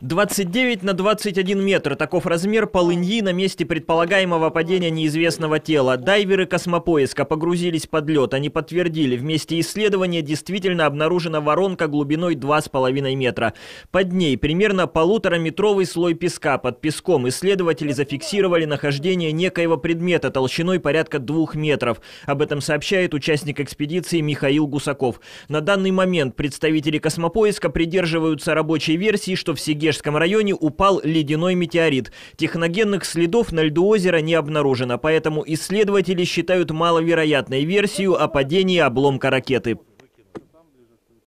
29 на 21 метр. Таков размер полыньи на месте предполагаемого падения неизвестного тела. Дайверы космопоиска погрузились под лед. Они подтвердили, в месте исследования действительно обнаружена воронка глубиной 2,5 метра. Под ней примерно полутораметровый слой песка. Под песком исследователи зафиксировали нахождение некоего предмета толщиной порядка двух метров. Об этом сообщает участник экспедиции Михаил Гусаков. На данный момент представители космопоиска придерживаются рабочей версии, что в Сиге Беловежском районе упал ледяной метеорит. Техногенных следов на льду озера не обнаружено, поэтому исследователи считают маловероятной версию о падении обломка ракеты.